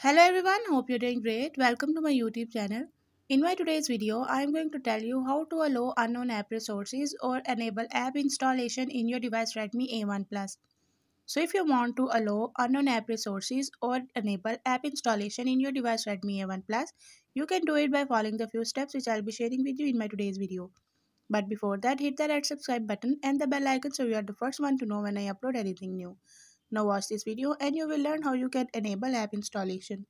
Hello everyone, hope you're doing great. Welcome to my YouTube channel. In my today's video, I am going to tell you how to allow unknown app resources or enable app installation in your device Redmi A1 Plus. So if you want to allow unknown app resources or enable app installation in your device Redmi A1 Plus, you can do it by following the few steps which I'll be sharing with you in my today's video. But before that, hit the red subscribe button and the bell icon so you are the first one to know when I upload anything new. Now watch this video and you will learn how you can enable app installation.